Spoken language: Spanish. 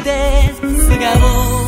olvidé, se acabó.